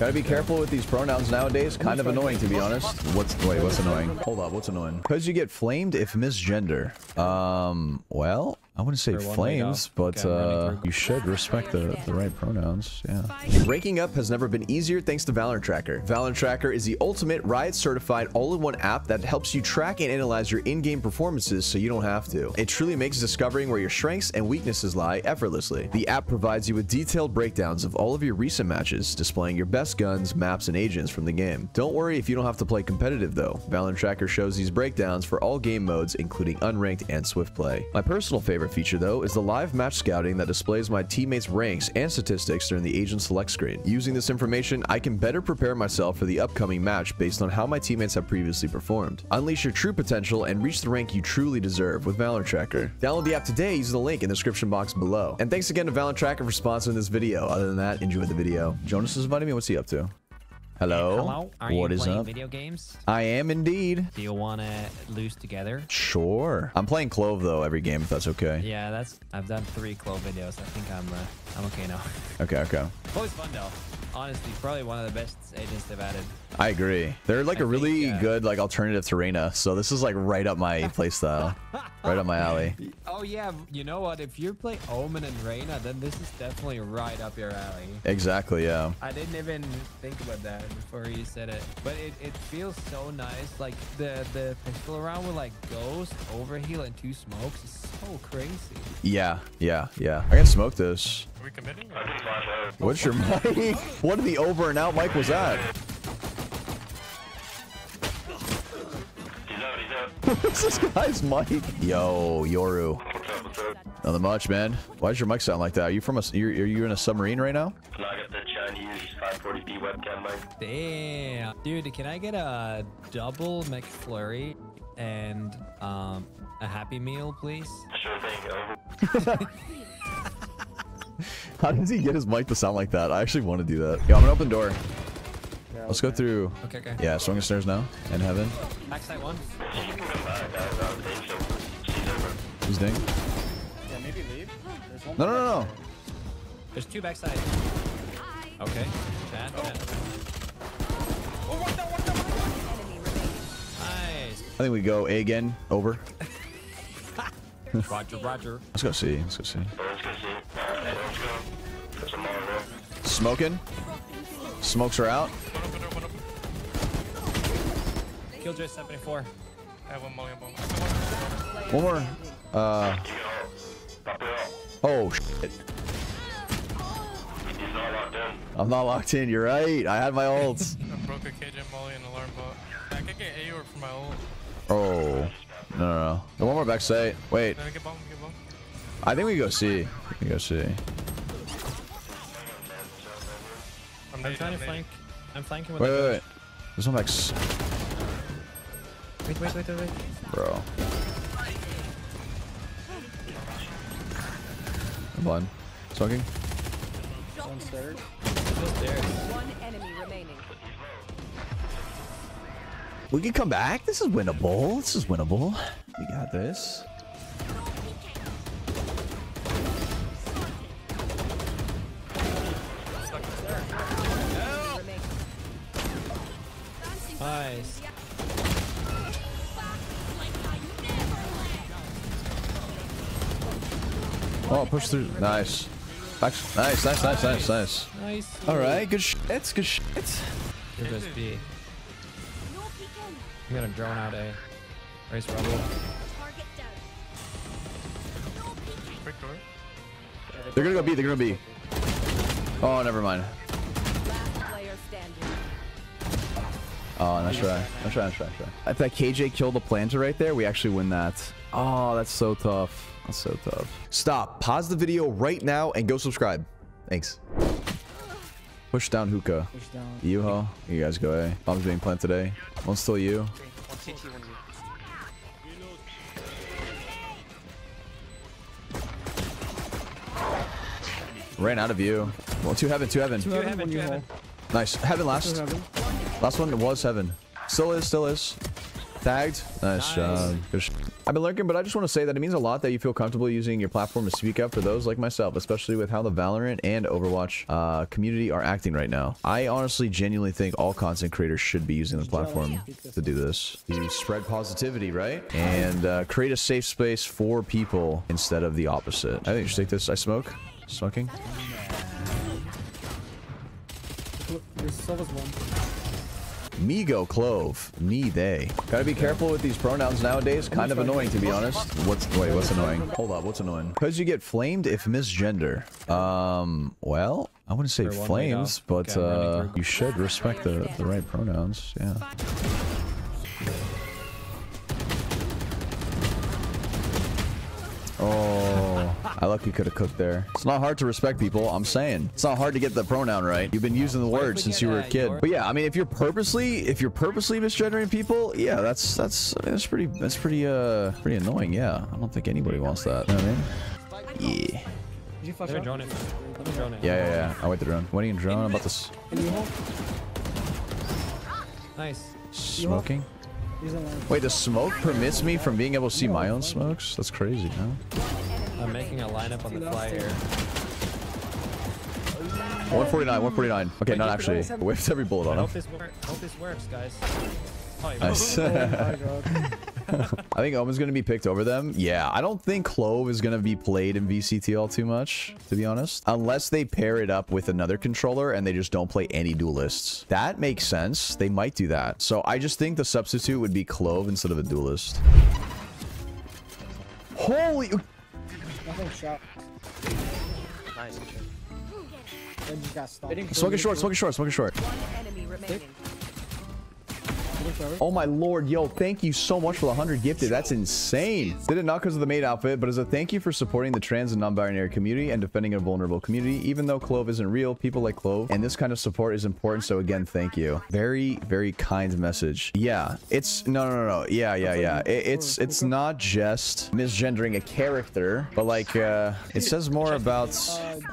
Gotta be careful with these pronouns nowadays. Kind of annoying, to be honest. What's wait? What's annoying? Hold up. What's annoying? Because you get flamed if misgender. Um. Well, I wouldn't say flames, but Okay, uh, you should respect the, the right pronouns. Yeah. Ranking up has never been easier thanks to Valorant Tracker. Valorant Tracker is the ultimate Riot certified all-in-one app that helps you track and analyze your in-game performances so you don't have to. It truly makes discovering where your strengths and weaknesses lie effortlessly. The app provides you with detailed breakdowns of all of your recent matches, displaying your best guns, maps, and agents from the game. Don't worry if you don't have to play competitive though. Valorant Tracker shows these breakdowns for all game modes, including unranked and swift play. My personal favorite feature though is the live match scouting that displays my teammates' ranks and statistics during the agent select screen. Using this information, I can better prepare myself for the upcoming match based on how my teammates have previously performed. Unleash your true potential and reach the rank you truly deserve with Valor Tracker. Download the app today using the link in the description box below. And thanks again to Valor Tracker for sponsoring this video. Other than that, enjoy the video. Jonas is inviting me. What's he up to? Hello. Hello. Are What you is playing up? video games? I am indeed. Do you want to lose together? Sure. I'm playing Clove though every game if that's okay. Yeah, that's. I've done three Clove videos. I think I'm. Uh, I'm okay now. Okay, okay. Clove's fun though. Honestly, probably one of the best agents they've added. I agree. They're like I a really uh, good like alternative to Reyna. So this is like right up my playstyle. right up my alley. Oh yeah, you know what? If you play Omen and Reyna, then this is definitely right up your alley. Exactly, yeah. I didn't even think about that before you said it, but it, it feels so nice. Like the the pistol round with like ghost, overheal, and two smokes is so crazy. Yeah, yeah, yeah. I can smoke this. Are we committing? What's your mic? What the over and out mic was that? What's this guy's mic? Yo, Yoru. Nothing much, man. Why does your mic sound like that? Are you from a? You're, are you in a submarine right now? And I got the Chinese 540p webcam mic. Damn, dude, can I get a double McFlurry and um a Happy Meal, please? Sure thing. Over. How does he get his mic to sound like that? I actually want to do that. Yo, I'm gonna open door. Let's go through. Okay, okay. Yeah, swinging stairs now. In heaven. Backside one. You can come back. I was there, she's over. Who's ding? Yeah, maybe leave. One No, no, no, no. There's two backside. Okay. Chat, chat. Nice. I think we go A again. Over. Roger, Roger. Let's go see. Let's go see. Let's go see. Smoking. Smokes are out. One open, one open. Killjoy 74. I have one million bomb. One more. Uh. You go. Pop it out. Oh shit. He's not locked in. I'm not locked in. You're right. I had my ults. I broke a KJ molly and alarm bot. I can get AOR for my ult. Oh. No, no, no. One more back say. Wait. Then I get bomb, get bomb. I think we go C. We go C. I'm, I'm trying to flank. I'm flanking with Wait, wait, wait. There's one back. Wait, wait, wait, wait, wait. Bro. I'm blind. Smoking. One stairs. Just there. One enemy remaining. We can come back. This is winnable. This is winnable. We got this. Nice. Oh, push through. Nice. Back. Nice, nice, nice, nice, nice. Nice. All right, good shit. Good shit. You're just B. I'm gonna drone out eh? A. Race rubble. They're gonna go B. They're gonna B. Oh, never mind. Oh, nice try. Nice try, nice try, nice try. If that KJ killed the planter right there, we actually win that. Oh, that's so tough. That's so tough. Stop. Pause the video right now and go subscribe. Thanks. Push down hookah. Push down. Yuho, you guys go eh? A. Bomb's being planted eh? today. One's still you. Ran out of you. Well, two heaven, two heaven. Two heaven, heaven, two you heaven. Nice. Heaven Two last. heaven. Last one was heaven. Still is, still is. Tagged. Nice, Nice. job. Good sh- I've been lurking, but I just want to say that it means a lot that you feel comfortable using your platform to speak up for those like myself, especially with how the Valorant and Overwatch uh, community are acting right now. I honestly genuinely think all content creators should be using the platform to do this. To spread positivity, right? And uh, create a safe space for people instead of the opposite. I think you should take this. I smoke. Smoking. There's Silva's one. Me go clove. Me they. Gotta be careful with these pronouns nowadays. Kind of annoying to be honest. What's wait, what's annoying? Hold up, what's annoying? Because you get flamed if misgender. Um, well, I wouldn't say They're one way flames, but uh, you should respect the, the right pronouns. Yeah. I lucky could have cooked there. It's not hard to respect people. I'm saying it's not hard to get the pronoun right. You've been using the word since you were a kid. your- But yeah, I mean, if you're purposely, if you're purposely misgendering people, yeah, that's that's I mean, that's pretty that's pretty uh pretty annoying. Yeah, I don't think anybody wants that. You know what I mean? Yeah. Did you flash Let me drone it. Drone it. Yeah, yeah, yeah. I'll wait the drone. Waiting drone. I'm about to s- Can? Nice. smoking. He's in line. Wait, the smoke permits me from being able to see my own smokes? That's crazy, huh? I'm making a lineup on the fly here. 149, 149. Okay, not actually. Whiffed every bullet I on hope him. this, hope this works, guys. Oh, Nice. Oh my god. I think Omen's gonna be picked over them. Yeah, I don't think Clove is gonna be played in VCTL too much, to be honest. Unless they pair it up with another controller and they just don't play any duelists. That makes sense. They might do that. So I just think the substitute would be Clove instead of a duelist. Holy... Nothing shot. Nice. Then just got stopped. Smoking short, smoking short, smoking short. One enemy remaining. Oh my lord, yo, thank you so much for the 100 gifted. That's insane. Did it not because of the maid outfit, but as a thank you for supporting the trans and non-binary community and defending a vulnerable community. Even though Clove isn't real, people like Clove, and this kind of support is important. So again, thank you. Very, very kind message. Yeah, it's no, no, no, no. Yeah, yeah, yeah. It, it's it's not just misgendering a character, but like uh, it says more about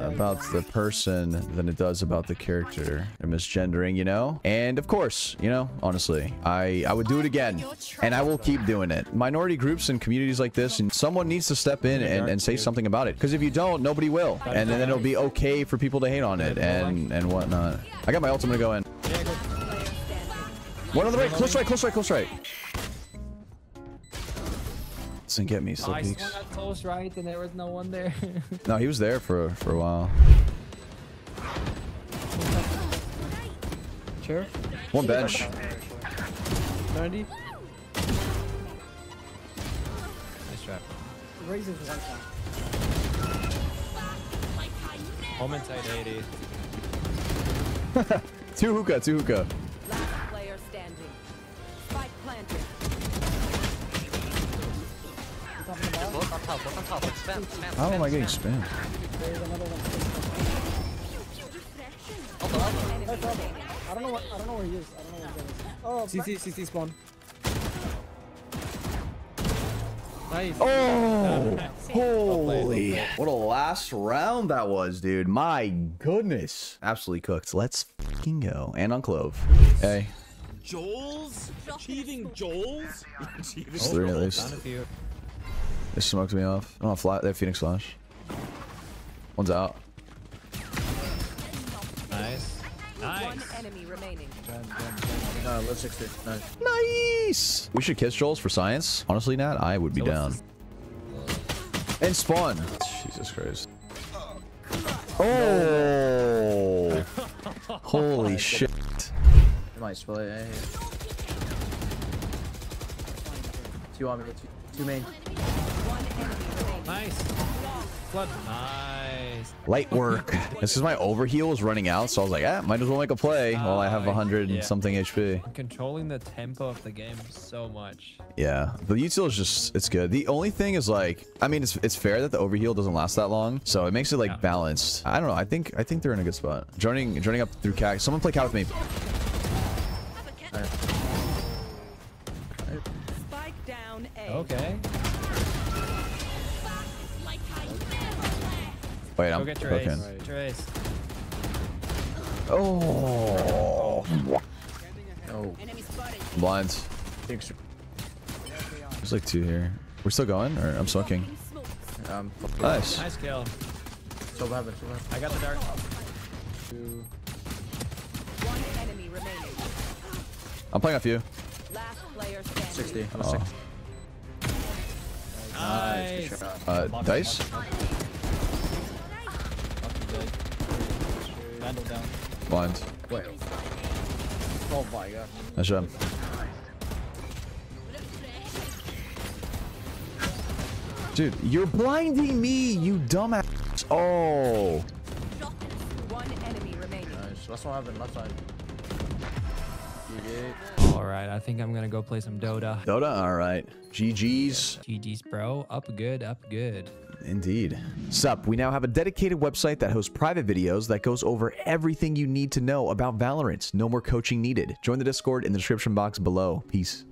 about the person than it does about the character. Misgendering, you know. And of course, you know, honestly, I I would do it again, and I will keep doing it. Minority groups and communities like this, and someone needs to step in and, and say something about it. Because if you don't, nobody will, and then it'll be okay for people to hate on it and and whatnot. I got my ultimate to go in. One on the right, close right, close right, close right. Doesn't get me, still I peeks. swung at close right and there was no one there. No, he was there for for a while. Chair. One bench. 90. nice trap. Raises one time. Moment tight 80. Two hookah, two hookah. Last player standing. Spike planted. Both on top, both on top. Spam, spam, How am I getting spam. spammed? There's another one. Elbow, elbow. I don't know what. I don't know where he is. Oh, CC, CC spawn. Nice. Oh, played, holy. What a last round that was, dude. My goodness. Absolutely cooked. Let's fucking go. And on Clove. Hey. Jollz? Achieving Jollz? Achieving It's three at least. They smoked me off. Oh, flat. They have Phoenix Flash. One's out. Nice. Nice. One enemy remaining. Uh, let's 60. Nice. Nice. We should kiss Jollz for science. Honestly, Nat, I would be So down. what's And spawn. Jesus Christ. Oh. Holy shit. might split it. Two on me, two, two main. One enemy remaining. Nice. Flood. Nice. Light work. this is my overheal was running out, so I was like, ah, might as well make a play while I have Ah, 100 yeah. and something HP. Controlling the tempo of the game so much. Yeah, the util is just, it's good. The only thing is like, I mean, it's it's fair that the overheal doesn't last that long, so it makes it like Yeah. balanced. I don't know. I think I think they're in a good spot. Joining joining up through cat. Someone play cat with me. Spike down A. Okay. Wait, Go I'm get your ace. okay. Get your ace. Oh, Oh, blind. There's like two here. We're still going, or I'm smoking. Um, Nice. Nice kill. so heaven, so heaven. I got the dart. Two. One enemy remaining. I'm playing off you. Last player standing. 60. Oh. 60. Nice. Good. Uh, dice? Vandal down. Blind. Wait. Oh my god. Nice job. Dude, you're blinding me, you dumbass. Oh. One enemy remaining. Nice. Last one heaven, left side. All right, I think I'm gonna go play some Dota. Dota, all right. GG's. GG's, bro. Up good, up good. Indeed. Sup, we now have a dedicated website that hosts private videos that goes over everything you need to know about Valorant. No more coaching needed. Join the Discord in the description box below. Peace.